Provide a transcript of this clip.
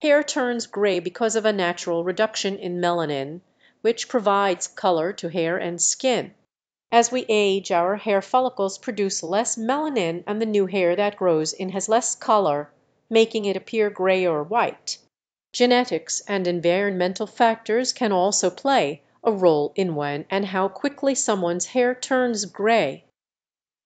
Hair turns grey because of a natural reduction in melanin, which provides colour to hair and skin. As we age our hair follicles produce less melanin and the new hair that grows in has less colour, making it appear grey or white. Genetics and environmental factors can also play a role in when and how quickly someone's hair turns grey.